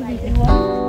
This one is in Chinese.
Mình.